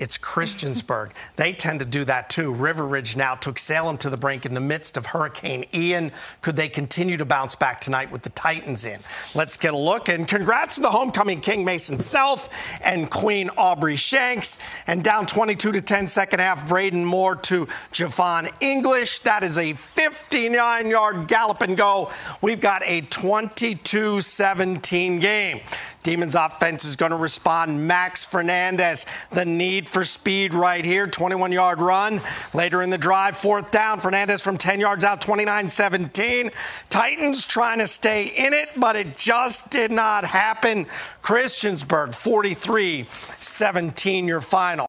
It's Christiansburg. they tend to do that too. River Ridge now took Salem to the brink in the midst of Hurricane Ian. Could they continue to bounce back tonight with the Titans in? Let's get a look. And congrats to the homecoming King Mason Self and Queen Aubrey Shanks. And down 22 to 10 second half, Braden Moore to Javon English. That is a 59 yard gallop and go. We've got a 22 17 game. Demons offense is going to respond. Max Fernandez, the need for speed right here. 21 yard run. Later in the drive, fourth down. Fernandez from 10 yards out, 29 17. Titans trying to stay in it, but it just did not happen. Christiansburg 43 17, your final.